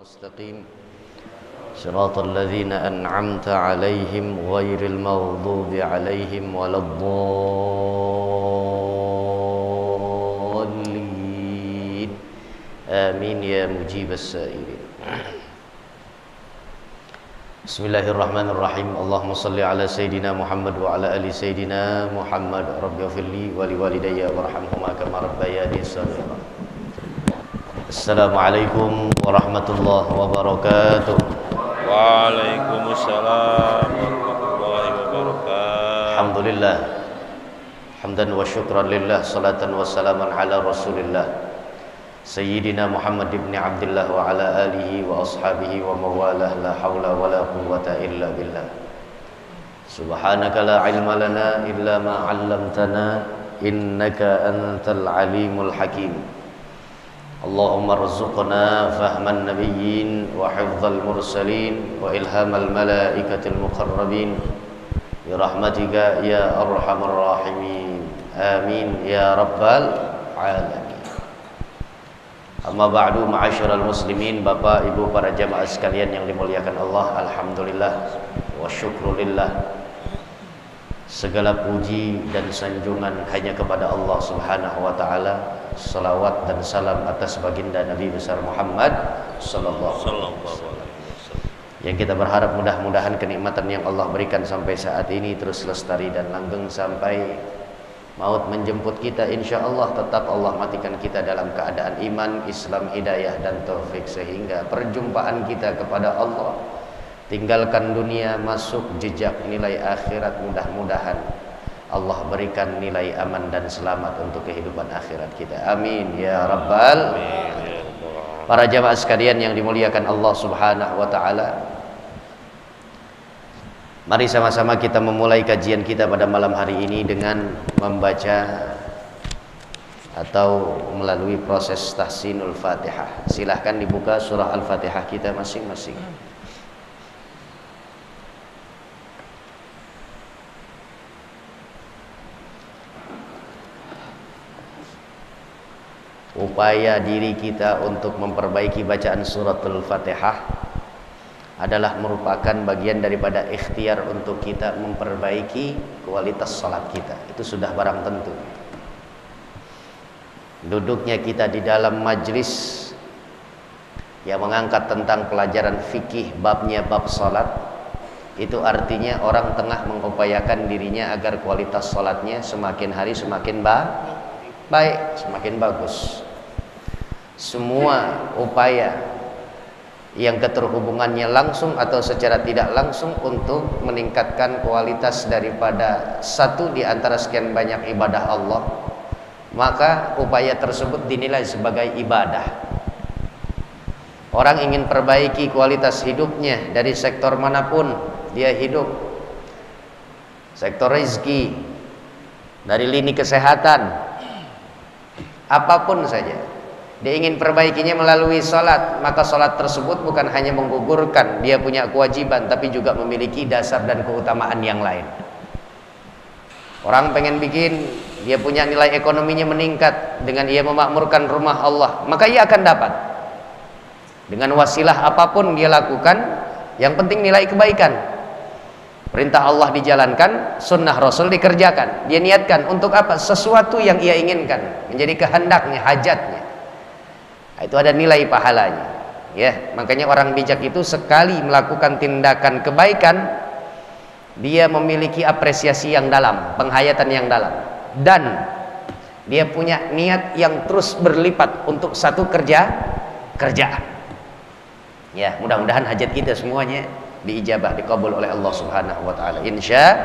المستقيم. صراط الذين أنعمت عليهم غير المغضوب عليهم ولا الضالين. آمين يا مجيب السائلين. بسم الله الرحمن الرحيم. اللهم صل على سيدنا محمد وعلى آل سيدنا محمد. رب اغفر لي ولوالدي وارحمهما كما ربياني صغيرا. السلام عليكم ورحمة الله وبركاته. وعليكم السلام ورحمة الله وبركاته. الحمد لله. حمدا وشكرا لله. صلاة وسلاما على رسول الله. سيدنا محمد بن عبد الله وعلى آله وأصحابه ومواله لا حول ولا قوة إلا بالله. سبحانك لا علم لنا إلا ما علمتنا. إنك أنت العليم الحكيم. اللهم ارزقنا فهم النبيين وحفظ المرسلين وإلهام الملائكة المقربين برحمتك يا أرحم الراحمين آمين يا رب العالمين Amma ba'du ma'asyiral muslimin Bapak Ibu para jamaah sekalian yang dimuliakan Allah Alhamdulillah wa syukrulillah Segala puji dan sanjungan hanya kepada Allah Subhanahu wa taala. Salawat dan salam atas baginda Nabi besar Muhammad sallallahu alaihi wasallam. Yang kita berharap mudah-mudahan kenikmatan yang Allah berikan sampai saat ini terus lestari dan langgeng sampai maut menjemput kita. Insya Allah tetap Allah matikan kita dalam keadaan iman, Islam, hidayah dan taufik sehingga perjumpaan kita kepada Allah tinggalkan dunia masuk jejak nilai akhirat mudah-mudahan. Allah berikan nilai aman dan selamat untuk kehidupan akhirat kita. Amin ya rabbal para jamaah sekalian yang dimuliakan Allah subhanahu wa ta'ala. Mari sama-sama kita memulai kajian kita pada malam hari ini dengan membaca atau melalui proses tahsinul fatihah. Silahkan dibuka surah al-fatihah kita masing-masing upaya diri kita untuk memperbaiki bacaan suratul fatihah adalah merupakan bagian daripada ikhtiar untuk kita memperbaiki kualitas salat kita. Itu sudah barang tentu. Duduknya kita di dalam majlis yang mengangkat tentang pelajaran fikih babnya bab salat itu artinya orang tengah mengupayakan dirinya agar kualitas salatnya semakin hari semakin ba baik semakin bagus semua upaya yang keterhubungannya langsung atau secara tidak langsung untuk meningkatkan kualitas daripada satu di antara sekian banyak ibadah Allah maka upaya tersebut dinilai sebagai ibadah. Orang ingin perbaiki kualitas hidupnya dari sektor mana pun dia hidup. Sektor rezeki dari lini kesehatan apa pun saja dia ingin perbaikinya melalui salat. Maka salat tersebut bukan hanya menggugurkan dia punya kewajiban tapi juga memiliki dasar dan keutamaan yang lain. Orang pengen bikin dia punya nilai ekonominya meningkat dengan ia memakmurkan rumah Allah maka ia akan dapat. Dengan wasilah apa pun dia lakukan yang penting nilai kebaikan. Perintah Allah dijalankan sunnah Rasul dikerjakan. Dia niatkan untuk apa? Sesuatu yang ia inginkan menjadi kehendaknya hajatnya itu ada nilai pahalanya ya. Makanya orang bijak itu sekali melakukan tindakan kebaikan dia memiliki apresiasi yang dalam penghayatan yang dalam. Dan dia punya niat yang terus berlipat untuk satu kerja kerjaan. Ya mudah-mudahan hajat kita semuanya diijabah dikabul oleh Allah Subhanahu wa taala. Insya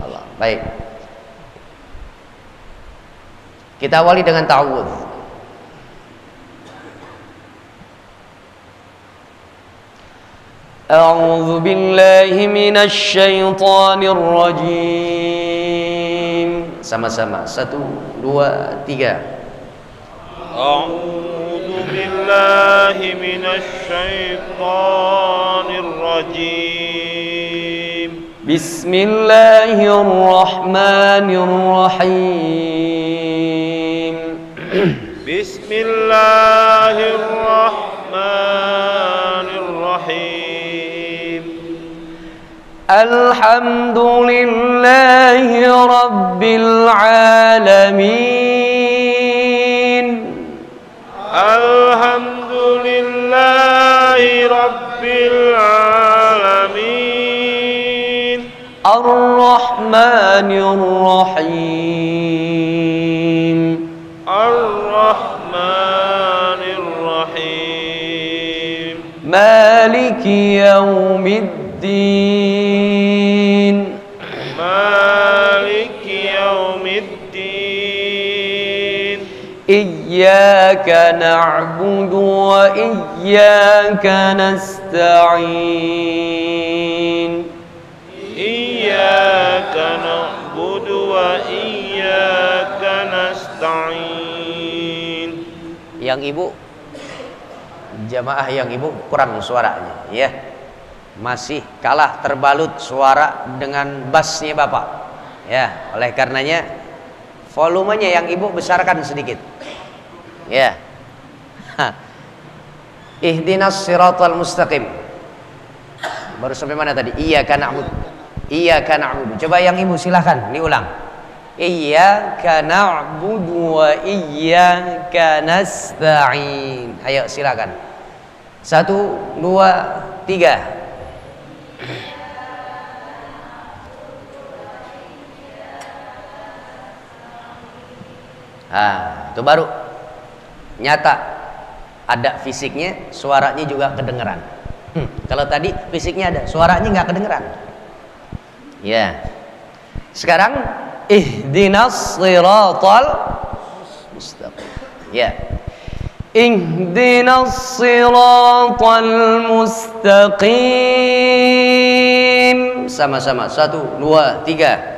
Allah baik. Kita awali dengan ta'awudz أعوذ بالله من الشيطان الرجيم. Sama-sama. Satu dua tiga. أعوذ بالله من الشيطان الرجيم. بسم الله الرحمن الرحيم بسم الله الرحمن الحمد لله رب العالمين. الحمد لله رب العالمين. الرحمن الرحيم. الرحمن الرحيم. مالك يوم الدين. إياك نعبد وإياك نستعين إياك نعبد وإياك نستعين Yang ibu Jamaah yang ibu kurang suaranya ya Masih kalah terbalut suara dengan bassnya bapak Ya oleh karenanya Volumenya yang ibu besarkan sedikit. Ya. Ihdinas siratal mustaqim. Baru sampai mana tadi? Iyyaka na'budu. Iyyaka na'budu. Coba yang ibu silahkan diulang Iyyaka na'budu wa iyyaka nasta'in. Ayo silakan. Satu, dua, tiga Ah, itu baru nyata ada fisiknya, suaranya juga kedengeran. Hmm, kalau tadi fisiknya ada, suaranya nggak kedengeran. Ya. Sekarang ihdinas siratal mustaqim. Ya. ihdinas siratal mustaqim Sama-sama. Satu, dua, tiga.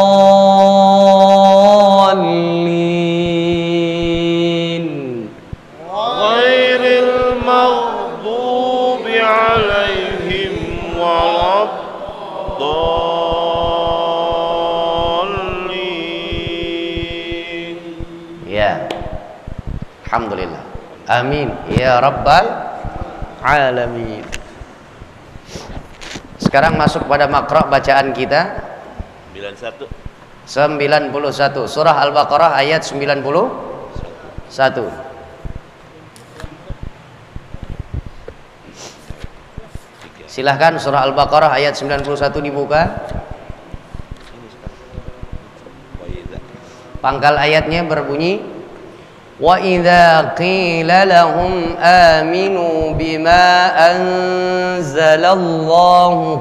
غير المغضوب عليهم ولا الضالين Ya. Alhamdulillah. Amin. Ya Rabbal Alamin. Sekarang masuk pada makro bacaan kita 91 91 surah Al-Baqarah ayat 91 Silahkan surah Al-Baqarah ayat 91 dibuka. Pangkal ayatnya berbunyi Wa idza qila lahum aminu bima anzalallahu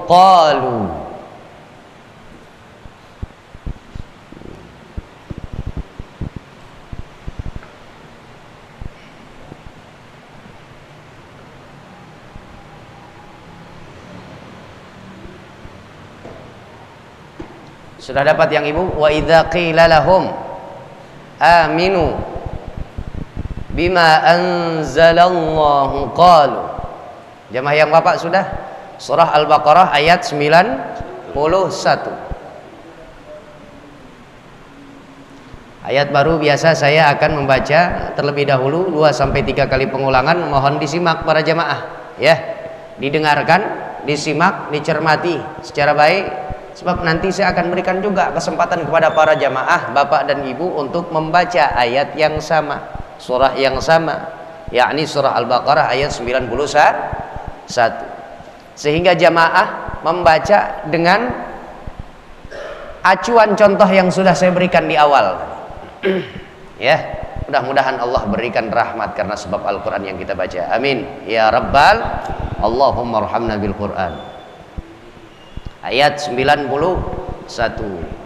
qalu Sudah dapat yang Ibu? Wa idza qila lahum aminu bima anzalallahu qalu. Jamaah yang Bapak sudah? Surah Al-Baqarah ayat 91. Ayat baru biasa saya akan membaca terlebih dahulu 2 sampai 3 kali pengulangan mohon disimak para jamaah ya. Didengarkan, disimak, dicermati secara baik sebab nanti saya akan berikan juga kesempatan kepada para jamaah Bapak dan Ibu untuk membaca ayat yang sama, surah yang sama, yakni surah Al-Baqarah ayat 91. Sehingga jamaah membaca dengan acuan contoh yang sudah saya berikan di awal. ya, mudah-mudahan Allah berikan rahmat karena sebab Al-Qur'an yang kita baca. Amin. Ya Rabbal Allahumma arhamna bil Qur'an. Ayat 91.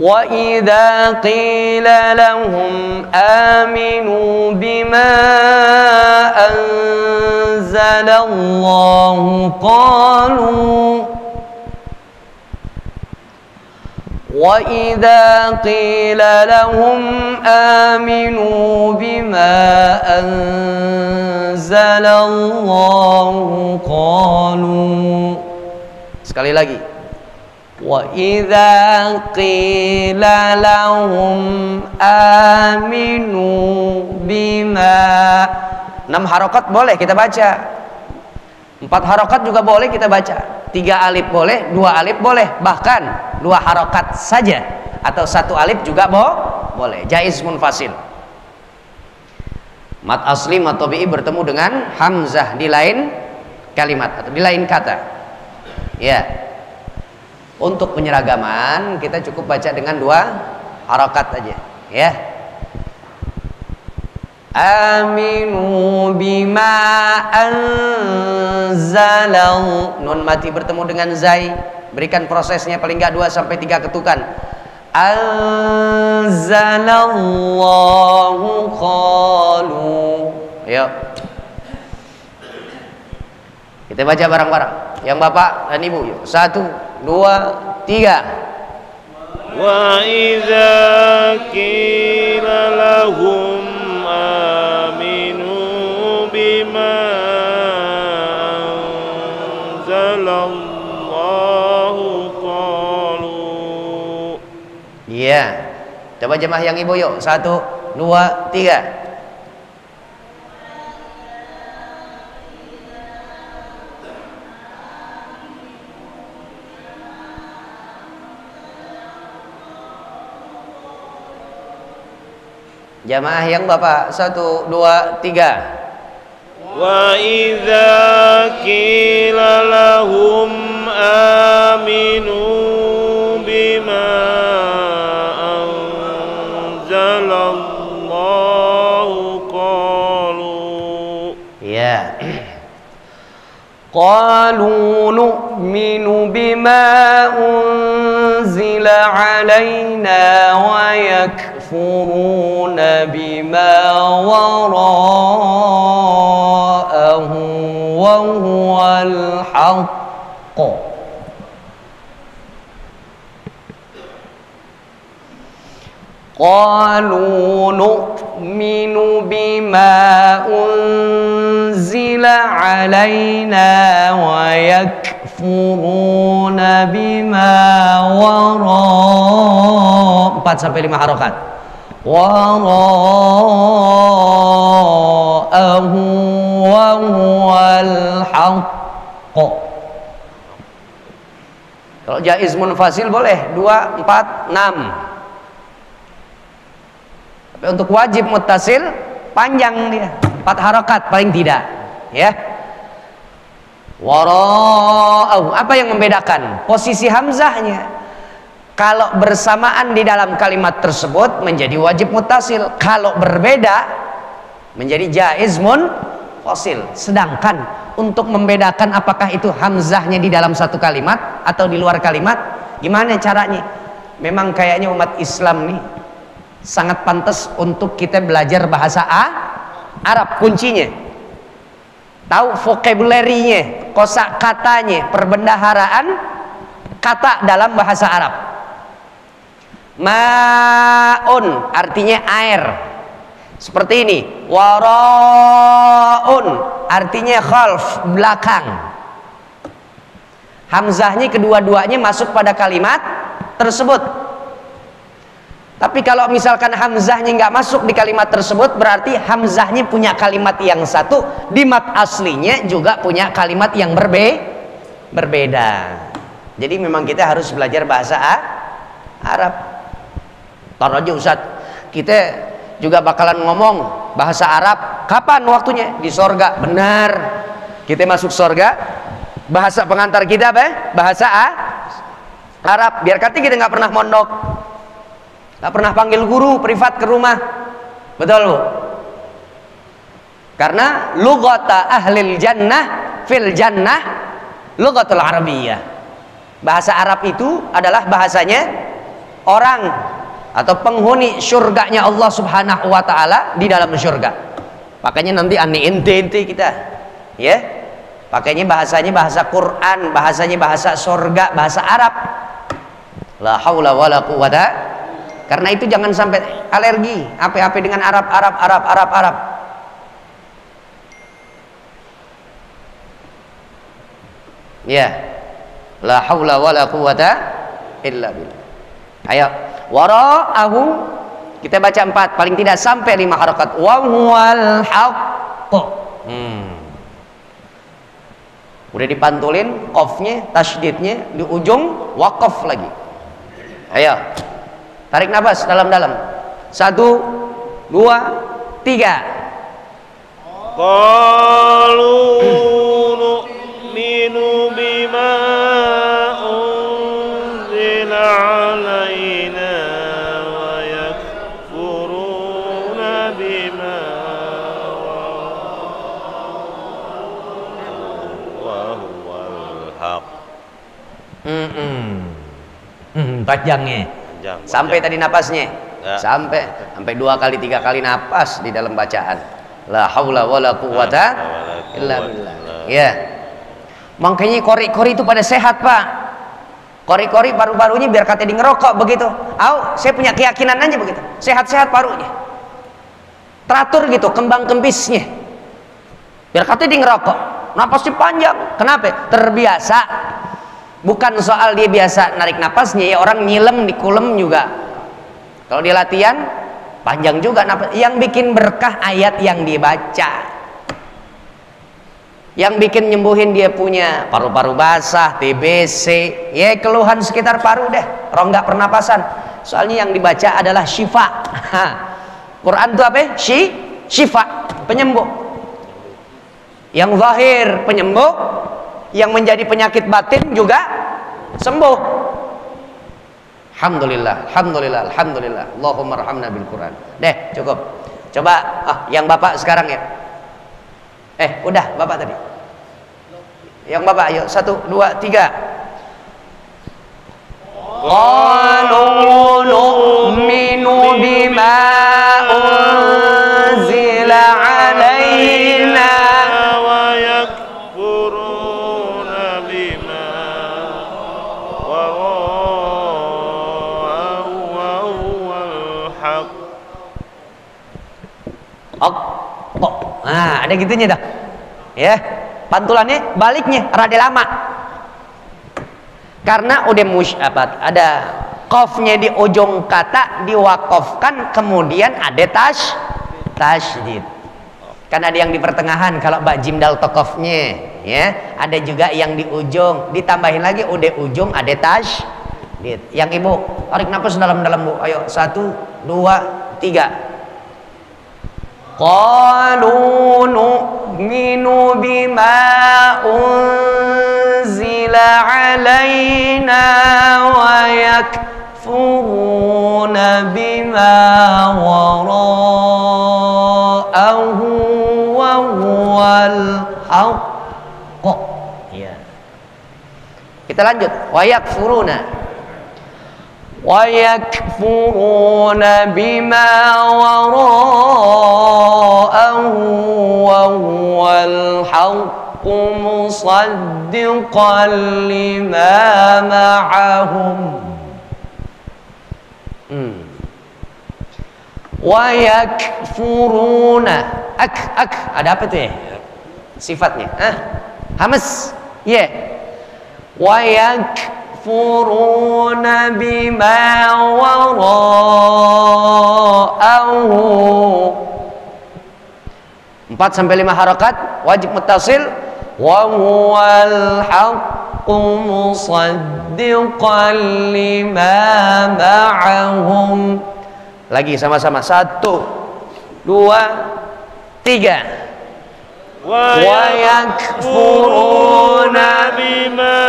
وإذا قيل لهم آمنوا بما أنزل الله قالوا وإذا قيل لهم آمنوا بما أنزل الله قالوا sekali lagi وإذا قيل لهم آمنوا بما enam harokat boleh kita baca empat harokat juga boleh kita baca tiga alif boleh dua alif boleh. Bahkan dua harokat saja. Atau satu alif juga bo boleh. Jaiz munfasil. Mat asli mat tabi'i bertemu dengan hamzah di lain kalimat atau di lain kata. Ya. Untuk penyeragaman kita cukup baca dengan dua harokat aja. Ya Aminu bima anzalau Nun mati bertemu dengan zai. Berikan prosesnya paling enggak 2 sampai 3 ketukan. Anzalallahu qalu. Ayo Kita baca bareng-bareng Yang bapak dan ibu. Yuk. Satu, dua, tiga. Wa idza qila Iya. Coba jemaah yang ibu yuk. Satu, dua, tiga Jamaah yang bapak Satu, dua, tiga وإذا قيل لهم آمنوا بما أنزل الله قالوا Ya. قالوا نؤمن بما أنزل علينا ويكفرون بما وراءه وهو الحق. قالوا نؤمن بما أنزل علينا ويكفرون بما وراء 4 sampai 5 harokat. وراءه وهو الحق kalau jaiz munfasil boleh 2, 4, 6 tapi untuk wajib mutasil panjang dia empat harokat paling tidak ya wara'ahu apa yang membedakan posisi hamzahnya kalau bersamaan di dalam kalimat tersebut menjadi wajib mutasil. Kalau berbeda menjadi jaiz mun fosil sedangkan untuk membedakan apakah itu hamzahnya di dalam satu kalimat atau di luar kalimat gimana caranya? Memang kayaknya umat Islam nih sangat pantas untuk kita belajar bahasa A Arab kuncinya. Tahu vocabulary-nya kosa katanya perbendaharaan kata dalam bahasa Arab maun artinya air seperti ini waraun artinya khalf belakang hamzahnya kedua-duanya masuk pada kalimat tersebut tapi kalau misalkan hamzahnya nggak masuk di kalimat tersebut berarti hamzahnya punya kalimat yang satu, di mat aslinya juga punya kalimat yang berbe berbeda. Jadi memang kita harus belajar bahasa Arab. Taruh aja Ustaz, kita juga bakalan ngomong bahasa Arab. Kapan waktunya? Di sorga. Benar. Kita masuk sorga. Bahasa pengantar kita apa? Bahasa A Arab. Biar kata kita nggak pernah mondok tak pernah panggil guru privat ke rumah betul bu karena lugata ahlil jannah fil jannah lugatul arabiyah bahasa Arab itu adalah bahasanya orang atau penghuni surganya Allah Subhanahu wa taala di dalam surga. Makanya nanti aneh ente-ente kita. Ya. Pakainya bahasanya bahasa Quran, bahasanya bahasa surga, bahasa Arab. La haula wala quwata. Karena itu jangan sampai alergi, apa-apa dengan Arab, Arab, Arab, Arab, Arab. Ya. La haula wala quwata illa billah. Ayo wara'ahu. Kita baca empat paling tidak sampai lima harokat wa haqq hmm. udah dipantulin kofnya tasdidnya di ujung wakof lagi. Ayo. Tarik nafas dalam-dalam. Satu dua tiga. Qal panjangnya. Panjang, Sampai panjang. tadi napasnya. Ya. Sampai sampai dua kali tiga kali napas di dalam bacaan. La haula wala quwata illa billah. Ya. Makanya kori-kori itu pada sehat, Pak. Kori-kori paru-parunya biar kata di ngerokok begitu. Au, saya punya keyakinan aja begitu. Sehat-sehat parunya. Teratur gitu kembang kempisnya. Biar kata di ngerokok. Napasnya panjang. Kenapa? Terbiasa. Bukan soal dia biasa narik napasnya ya orang nyilem di kulem juga. Kalau dia latihan panjang juga napas. Yang bikin berkah ayat yang dibaca. Yang bikin nyembuhin dia punya paru-paru basah, TBC, ya keluhan sekitar paru deh, rongga pernapasan. Soalnya yang dibaca adalah syifa. Quran itu apa? ya? Shi, syifa, penyembuh. Yang zahir penyembuh, yang menjadi penyakit batin juga sembuh. Alhamdulillah, alhamdulillah, alhamdulillah. Allahumma rahamna bil Quran. Deh, cukup. Coba ah, yang Bapak sekarang ya. Eh, udah Bapak tadi. Yang Bapak, ayo satu, dua, tiga. Qalu nu'minu bima ada gitunya dah. Ya. Pantulannya baliknya rada lama. Karena udah mus apa ada qafnya di ujung kata diwakafkan kemudian ada tash tasydid. Kan ada yang di pertengahan kalau bak jimdal tokofnya ya. Ada juga yang di ujung, ditambahin lagi udah ujung ada tash Yang ibu tarik nafas dalam-dalam bu. Ayo satu, dua, tiga. قالوا نؤمن بما أنزل علينا ويكفرون بما وراءه وهو الحق. Ya. Kita lanjut. wayakfuruna ويكفرون بما وراءه وهو الحق مصدقا لما معهم. ويكفرون. أك أك. Ada apa tuh ya sifatnya. Ah ويكفرون بما وراءه. 4 sampai 5 harakat wajib mutasil. Wa huwal haqqum musaddiqan lima ma'ahum. Lagi sama-sama. Satu dua tiga. Wa yakfuruna bima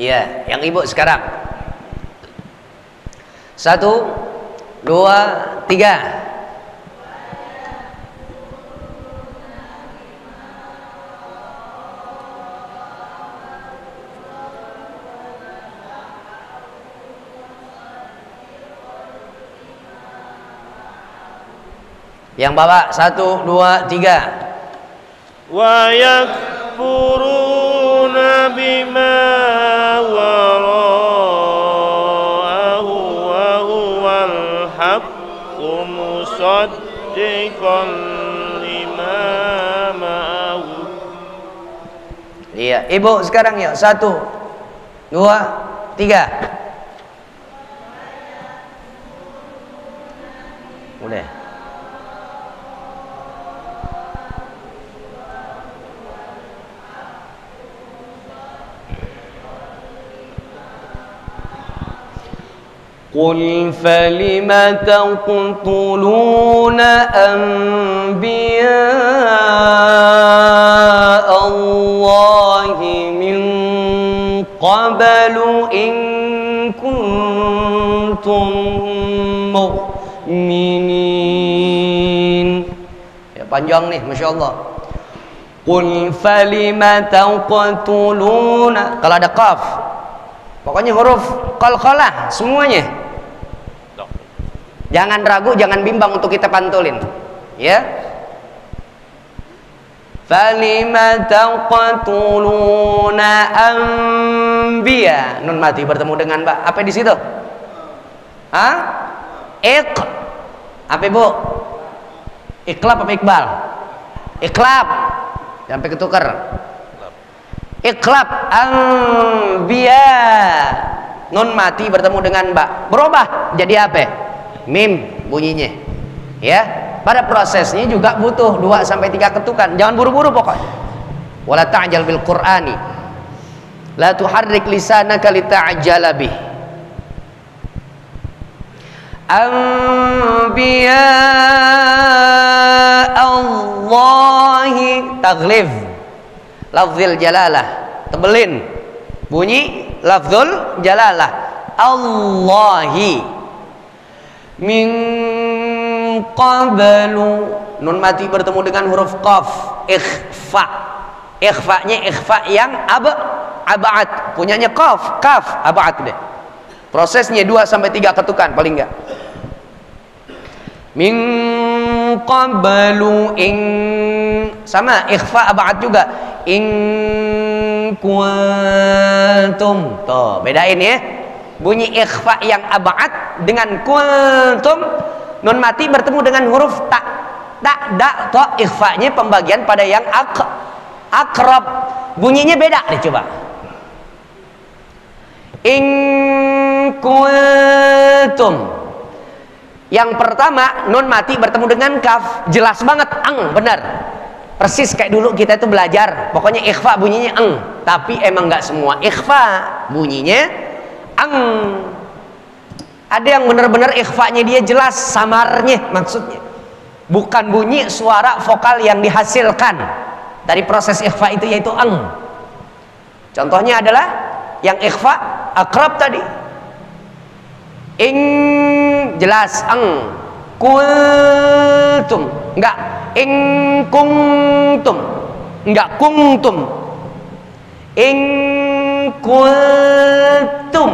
Iya, yang ibu sekarang. Satu, dua, tiga. Yang bapak satu, dua, tiga. Wayakfu. مصدقا لما معه Iya, ibu sekarang ya satu, dua, tiga. قل فلم تقتلون أنبياء الله من قبل إن كنتم مؤمنين. Panjang nih Masya Allah قل فلم تقتلون قال هذا قَافٍ pokoknya huruf qalqalah semuanya Jangan ragu, jangan bimbang untuk kita pantulin. Ya. Falima taqtuluna anbiya. Nun mati bertemu dengan Mbak. Apa di situ? Hah? Ik. Apa Ibu? Iklab apa Iqbal? Iklab. Sampai ketukar. Iklab anbiya. Nun mati bertemu dengan Mbak. Berubah jadi apa? mim bunyinya ya pada prosesnya juga butuh 2 sampai 3 ketukan jangan buru-buru pokoknya wala ta'jal bil qur'ani la tuharrik lisanaka lita'jala bih anbiya Allahi taglif lafzil jalalah. Tebelin. Bunyi lafzul jalalah. Allahi. Min qablu. Nun mati bertemu dengan huruf qaf. Ikhfa. Ikhfa-nya ikhfa yang ab abad punyanya qaf. Kaf abad deh. Prosesnya 2 sampai 3 ketukan paling enggak min qablu in sama ikhfa abad juga. In kuntum. Tuh bedain ya. Bunyi ikhfa yang abad dengan kuntum nun mati bertemu dengan huruf tak tak da to ikhfanya pembagian pada yang ak akrab. Bunyinya beda nih coba. In kuntum yang pertama nun mati bertemu dengan kaf. Jelas banget ang benar. Persis kayak dulu kita itu belajar. Pokoknya ikhfa bunyinya ang. Tapi emang nggak semua. Ikhfa bunyinya ang. Ada yang benar-benar ikhfanya dia jelas samarnya maksudnya. Bukan bunyi suara vokal yang dihasilkan. Dari proses ikhfa itu yaitu ang. Contohnya adalah yang ikhfa akrab tadi. Ing jelas ang kultum. Enggak. Ing kungtum. Enggak kungtum. Ing kultum.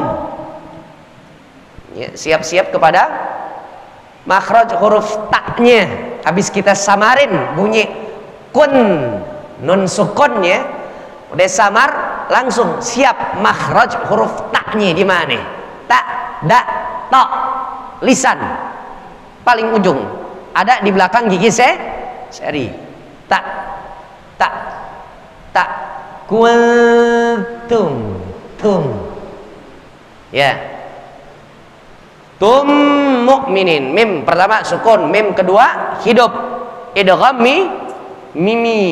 Ya, siap-siap kepada makhraj huruf taknya. Habis kita samarin bunyi kun. Nun sukonnya udah samar langsung siap makhraj huruf taknya di mana? Tak da to lisan. Paling ujung. Ada di belakang gigi se seri. Tak. Tak. Tak. Kuntum tum ya. Tum mukminin. Mim pertama sukun. Mim kedua hidup. Idgham mi mimi.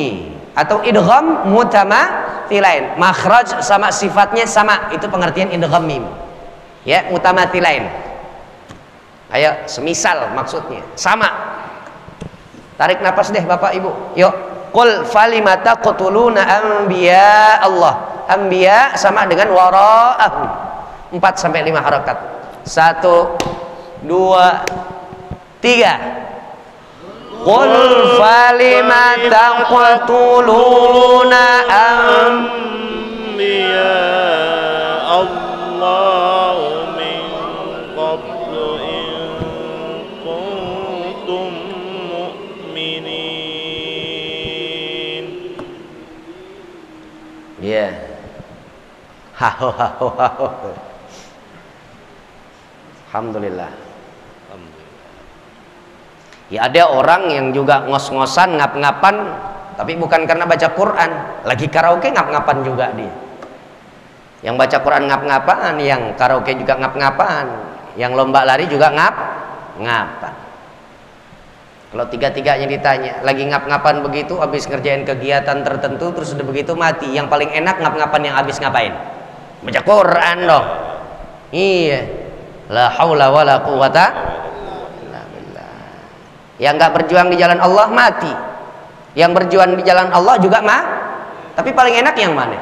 Atau idgham mutama tilain makhraj sama sifatnya sama. Itu pengertian idgham mim. Ya mutama tilain ayo semisal maksudnya sama tarik nafas deh bapak ibu yuk Qul falimata qutuluna anbiya Allah. Anbiya sama dengan wara'ahu. 4 sampai 5 harakat. 1 2 3 tiga Qul falima taqtuluna am Haho. Alhamdulillah. Ya ada orang yang juga ngos-ngosan ngap-ngapan tapi bukan karena baca Quran, lagi karaoke ngap-ngapan juga dia. Yang baca Quran ngap-ngapan, yang karaoke juga ngap-ngapan, yang lomba lari juga ngap ngapan. Kalau tiga-tiganya ditanya, lagi ngap-ngapan begitu, habis ngerjain kegiatan tertentu, terus udah begitu mati. Yang paling enak ngap-ngapan yang habis ngapain? Baca Quran dong. Iya. La haula wala quwata. Yang nggak berjuang di jalan Allah mati. Yang berjuang di jalan Allah juga mah. Tapi paling enak yang mana?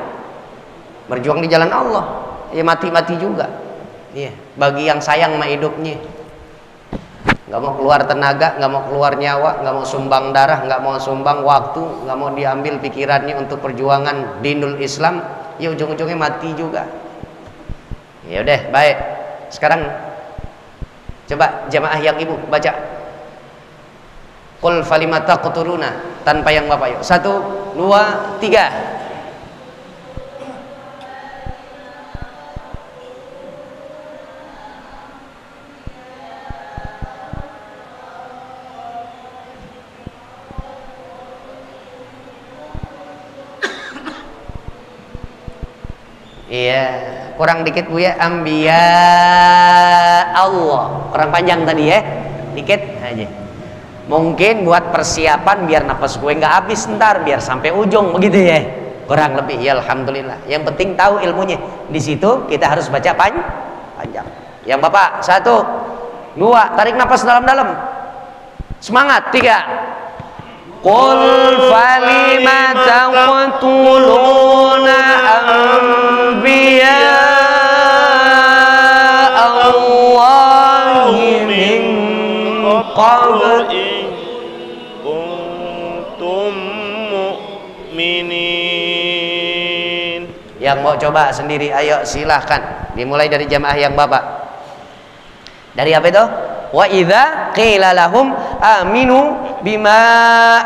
Berjuang di jalan Allah. Ya mati-mati juga. Iya. Bagi yang sayang sama hidupnya nggak mau keluar tenaga, nggak mau keluar nyawa, nggak mau sumbang darah, nggak mau sumbang waktu, nggak mau diambil pikirannya untuk perjuangan dinul Islam, ya ujung-ujungnya mati juga. Ya udah, baik. Sekarang coba jamaah yang ibu baca. Qul falimata qutuluna tanpa yang bapak yuk. Satu, dua, tiga. Iya, kurang dikit Bu ya. Ambia Allah. Kurang panjang tadi ya. Dikit aja. Mungkin buat persiapan biar nafas gue nggak habis ntar, biar sampai ujung begitu ya. Kurang lebih ya alhamdulillah. Yang penting tahu ilmunya. Di situ kita harus baca pan panjang. Yang Bapak satu, dua, tarik nafas dalam-dalam. Semangat tiga. Qul falima taqtuluna qabl إن كنتم مؤمنين Yang mau coba sendiri ayo silahkan Dimulai dari jamaah yang bapak Dari apa itu? Wa idza qila lahum aminu bima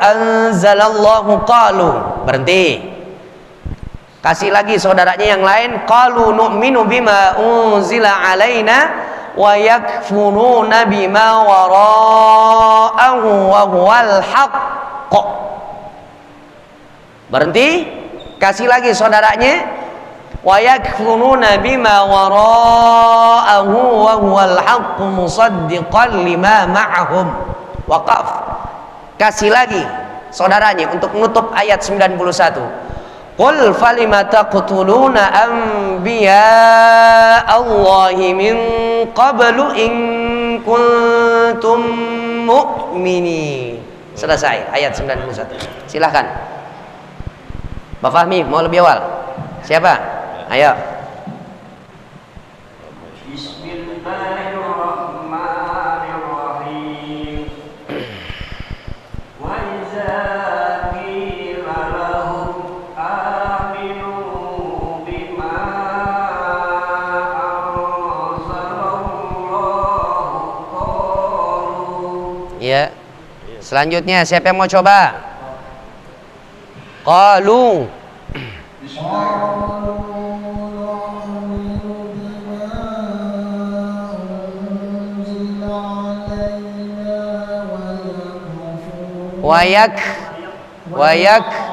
anzalallahu qalu Berhenti Kasih lagi saudaranya yang lain Qalu nu'minu bima unzila alaina Bima wara'ahu wa huwal haqq Berhenti Kasih lagi saudaranya. bima wara'ahu wa huwal haqqu musaddiqan lima ma'ahum waqaf kasih lagi saudaranya untuk menutup ayat 91 Qul falima taqtuluna anbiya Allahi min qablu in kuntum mu'minin. Selesai ayat 91 silahkan. Pak Fahmi mau lebih awal? Siapa? Ayo. Bismillahirrahmanirrahim. Ya. Selanjutnya siapa yang mau coba? Qalu. Wayak wayak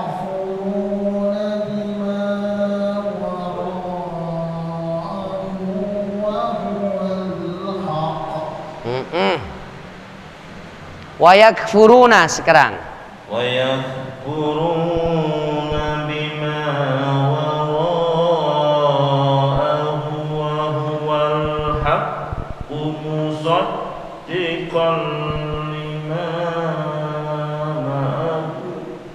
wayak furuna sekarang. Wayak furuna bima wara'ahu wa huwal haqqu musaddiqan lima ma'ahu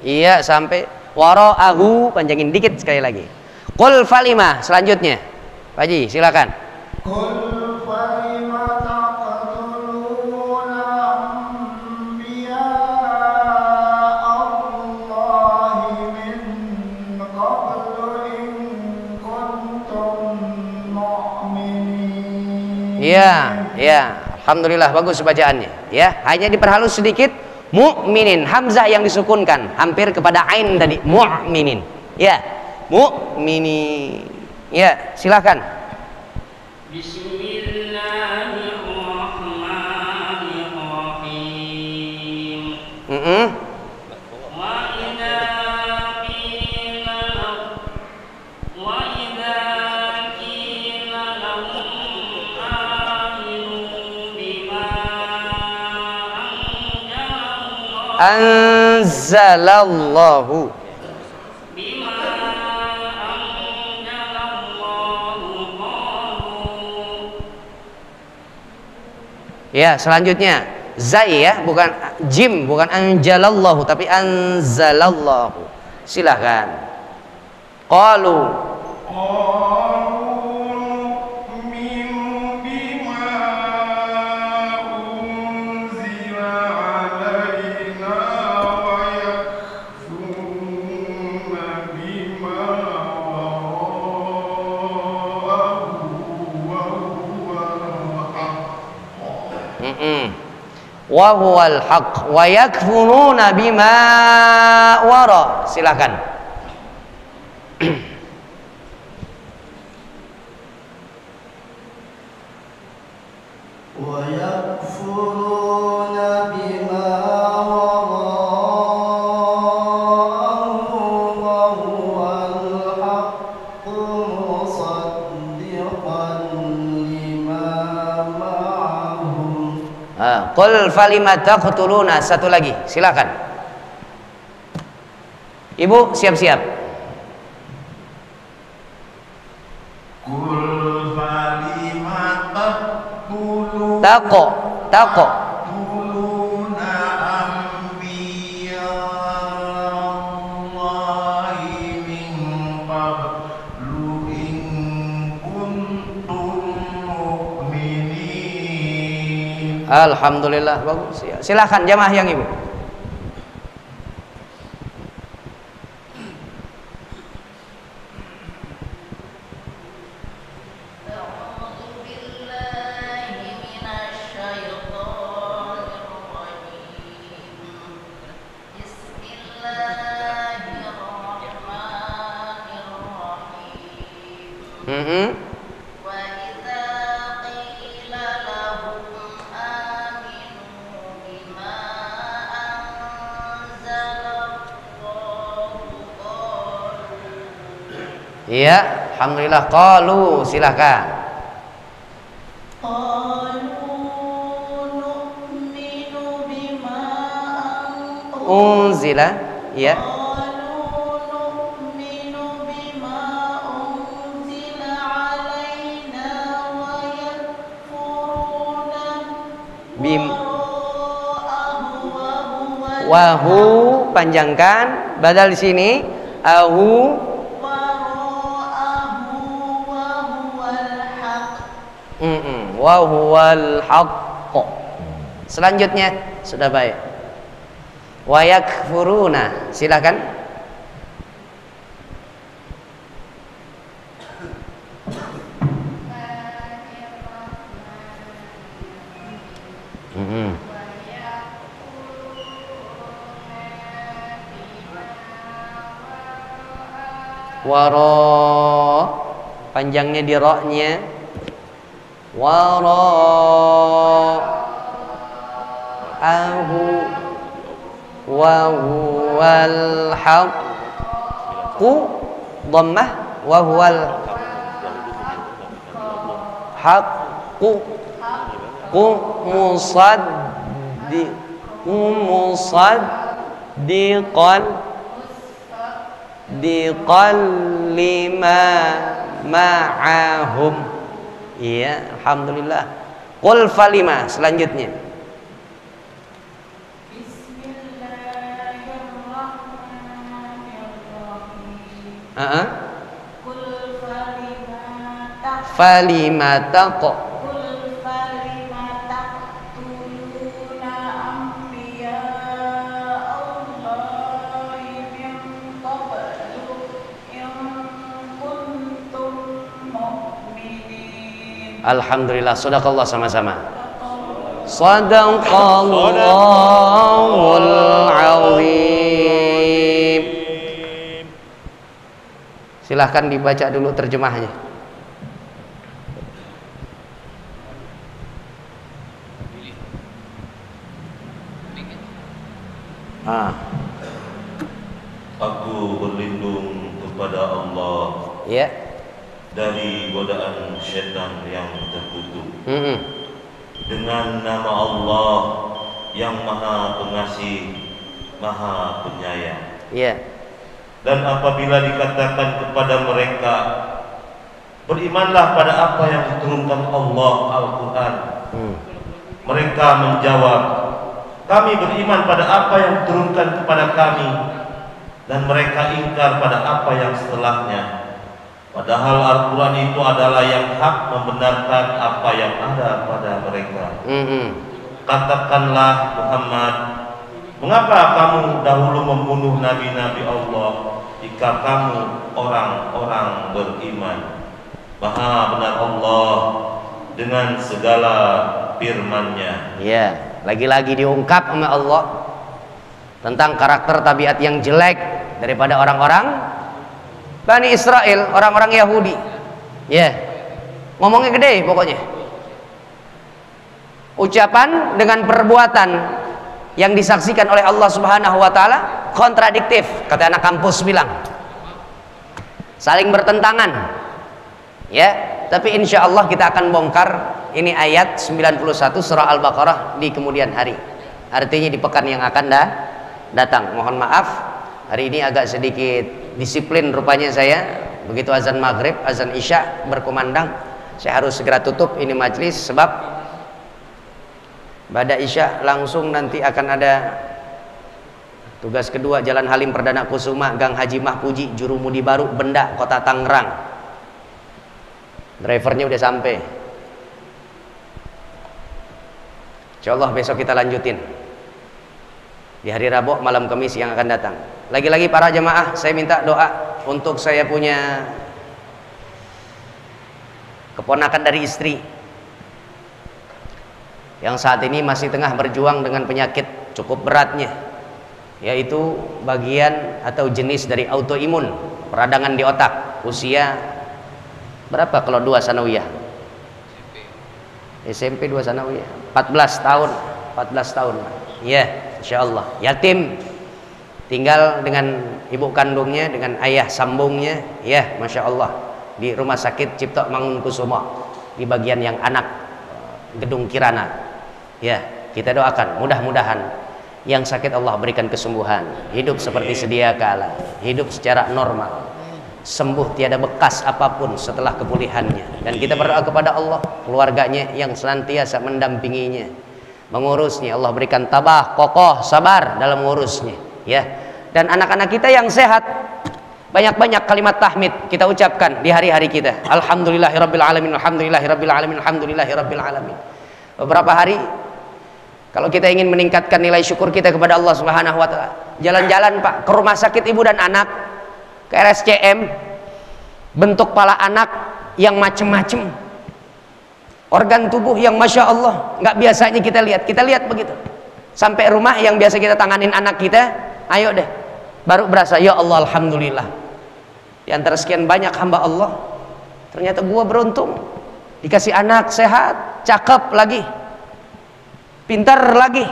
iya sampai wara'ahu panjangin dikit sekali lagi. Qul falimah selanjutnya. Pak Haji silakan. Qul Iya, iya. Alhamdulillah bagus bacaannya. Ya, hanya diperhalus sedikit mukminin hamzah yang disukunkan hampir kepada ain tadi mukminin. Ya, mukmini. Ya, silakan. Bismillahirrahmanirrahim. anzalallahu Ya, selanjutnya zai ya, bukan jim, bukan anjalallahu tapi anzalallahu. Silahkan. Qalu wa huwal haq wa yakfuruna bima wara. Silakan. Qul falimata taqtuluna. Satu lagi, silakan. Ibu siap-siap. Qul falimata. Taqo, taqo. Alhamdulillah bagus ya. Silakan jamaah yang ibu. Iya, alhamdulillah. Qalu, silahkan. unzila ya bim wahu panjangkan badal di sini ahu wa huwal. Selanjutnya sudah baik. Wa yakfuruna. Silakan. Mm-mm. Waro panjangnya di ro-nya waro ahu wa huwal haqqu dhammah wa huwal haqqu qu musaddi iya alhamdulillah. Qul falima selanjutnya. Bismillahirrahmanirrahim. Aa, Kul falima tak falima taqo Alhamdulillah, Sadaqallah sama-sama. Sadaqallahul azim. Silahkan dibaca dulu terjemahnya. Ah, Aku berlindung kepada Allah ya. Dari godaan setan yang terkutuk Mm-mm. dengan nama Allah yang Maha Pengasih, Maha Penyayang. Ya. Dan apabila dikatakan kepada mereka, berimanlah pada apa yang diturunkan Allah Al-Quran. Hmm. Mereka menjawab, kami beriman pada apa yang diturunkan kepada kami dan mereka ingkar pada apa yang setelahnya. Padahal Al-Quran itu adalah yang hak membenarkan apa yang ada pada mereka. Mm-mm. Katakanlah Muhammad, mengapa kamu dahulu membunuh nabi-nabi Allah jika kamu orang-orang beriman? Maha benar Allah dengan segala firman-Nya. Ya, lagi-lagi diungkap oleh Allah tentang karakter tabiat yang jelek daripada orang-orang Bani Israel, orang-orang Yahudi. Ya. Ngomongnya gede pokoknya. Ucapan dengan perbuatan yang disaksikan oleh Allah Subhanahu wa taala kontradiktif, kata anak kampus bilang. Saling bertentangan. Ya, tapi insya Allah kita akan bongkar ini ayat 91 surah Al-Baqarah di kemudian hari. Artinya di pekan yang akan datang. Mohon maaf hari ini agak sedikit disiplin rupanya saya. Begitu azan maghrib, azan isya berkumandang, saya harus segera tutup ini majlis sebab pada isya langsung nanti akan ada tugas kedua Jalan Halim Perdana Kusuma Gang Haji Mahpuji Jurumudi Baru Benda Kota Tangerang. Drivernya udah sampai. Insya Allah besok kita lanjutin. Di hari Rabu malam Kamis yang akan datang lagi-lagi para jemaah saya minta doa untuk saya punya keponakan dari istri yang saat ini masih tengah berjuang dengan penyakit cukup beratnya yaitu bagian atau jenis dari autoimun peradangan di otak usia berapa kalau dua sanawiyah? SMP dua sanawiyah. 14 tahun. 14 tahun. Ya insyaallah yatim tinggal dengan ibu kandungnya dengan ayah sambungnya. Ya masya Allah. Di rumah sakit Cipto Mangunkusumo di bagian yang anak gedung Kirana. Ya kita doakan. Mudah-mudahan yang sakit Allah berikan kesembuhan. Hidup seperti sedia kala. Hidup secara normal. Sembuh tiada bekas apa pun setelah kepulihannya. Dan kita berdoa kepada Allah keluarganya yang senantiasa mendampinginya. Mengurusnya. Allah berikan tabah kokoh sabar dalam mengurusnya ya. Dan anak-anak kita yang sehat banyak-banyak kalimat tahmid kita ucapkan di hari-hari kita. Alhamdulillahirabbil alamin alhamdulillahirabbil alamin alhamdulillahirabbil alamin. Beberapa hari kalau kita ingin meningkatkan nilai syukur kita kepada Allah Subhanahu wa taala, jalan-jalan Pak ke rumah sakit ibu dan anak, ke RSCM, bentuk pala anak yang macem-macem, organ tubuh yang masya Allah nggak biasanya kita lihat, kita lihat begitu. Sampai rumah yang biasa kita tanganin anak kita, ayo deh, baru berasa ya Allah alhamdulillah. Di antara sekian banyak hamba Allah, ternyata gua beruntung. Dikasih anak sehat, cakep lagi, pintar lagi.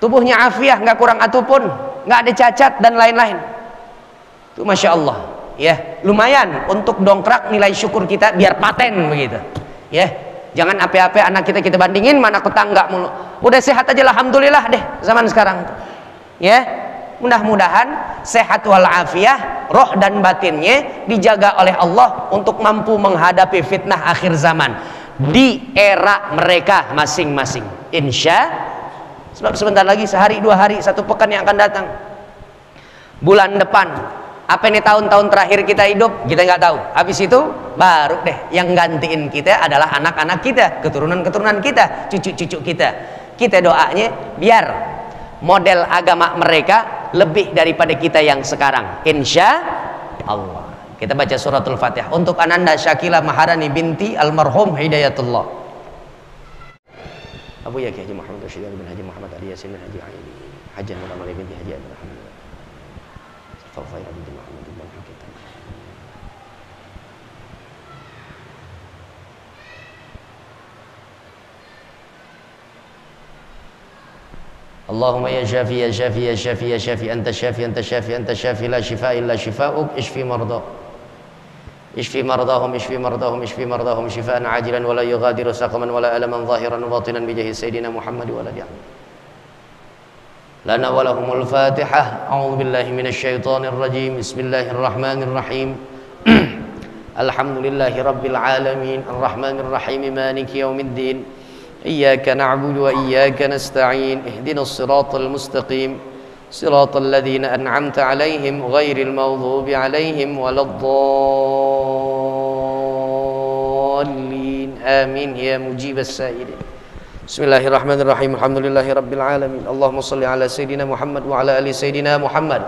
Tubuhnya afiah nggak kurang atupun nggak ada cacat dan lain-lain. Itu masya Allah ya. Lumayan untuk dongkrak nilai syukur kita biar paten begitu ya jangan apa-apa anak kita kita bandingin mana tetangga mulu. Udah sehat aja lah, alhamdulillah deh zaman sekarang ya mudah-mudahan sehat walafiah roh dan batinnya dijaga oleh Allah untuk mampu menghadapi fitnah akhir zaman di era mereka masing-masing. Insya sebab sebentar lagi sehari dua hari satu pekan yang akan datang. Bulan depan apa ini tahun-tahun terakhir kita hidup? Kita nggak tahu. Habis itu baru deh yang gantiin kita adalah anak-anak kita keturunan-keturunan kita cucu-cucu kita. Kita doanya biar model agama mereka lebih daripada kita yang sekarang. Insya Allah. Kita baca suratul Fatihah. Untuk Ananda Syakila Maharani binti almarhum Hidayatullah. Abu ya Haji Muhammad Rashid bin Haji Muhammad Ali Yasin bin Haji Aini. Haji Muhammad Ali binti Haji Abdul Fafaira binti Muhammad bin Hakitan. اللهم يا شافي يا شافي يا شافي يا شافي أنت الشافي أنت الشافي أنت الشافي لا شفاء إلا شفاؤك اشفي مرضى اشفي مرضاهم اشفي مرضاهم اشفي مرضاهم شفاء عاجلا ولا يغادر سقما ولا ألما ظاهرا وباطنا بجاه سيدنا محمد ولا دعم لنا ولهم الفاتحة. أعوذ بالله من الشيطان الرجيم. بسم الله الرحمن الرحيم. الحمد لله رب العالمين. الرحمن الرحيم. مالك يوم الدين. إياك نعبد وإياك نستعين. اهدنا الصراط المستقيم. صراط الذين أنعمت عليهم غير المغضوب عليهم ولا الضالين. آمين. يا مجيب السائلين. بسم الله الرحمن الرحيم الحمد لله رب العالمين اللهم صل على سيدنا محمد وعلى آل سيدنا محمد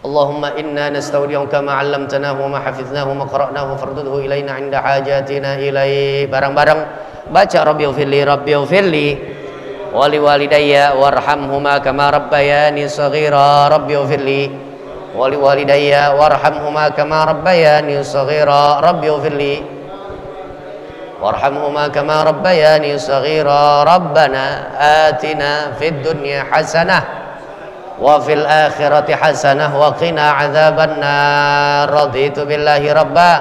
اللهم إنا نستودعك ما علمتناه وما حفظناه وما قرأناه فردده إلينا عند حاجاتنا إليه bareng-bareng baca Rabbi ufirli Rabbi ufirli wali walidayya warhamhuma kama rabbayani saghira Rabbi ufirli wali walidayya warhamhuma kama rabbayani saghira Rabbi ufirli وارحمهما كما ربياني صغيرا. ربنا آتنا في الدنيا حسنة وفي الآخرة حسنة وقنا عذاب النار. رضيت بالله ربا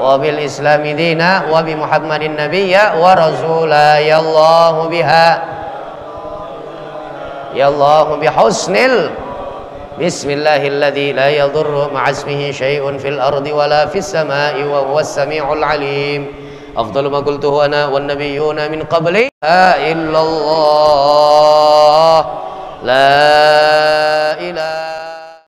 وبالإسلام دينا وبمحمد النبي ورسولا. يا الله بها يا الله بحسن. بسم الله الذي لا يضر مع اسمه شيء في الأرض ولا في السماء وهو السميع العليم. أفضل ما قلته أنا والنبيون من قبلي. لا إلا الله. لا إله